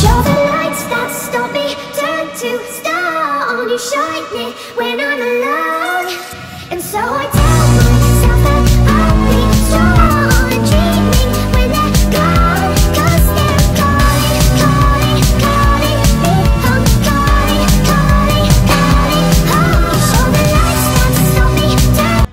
Show the lights that stop me, turn to stone. You shine me when I'm alone, and so.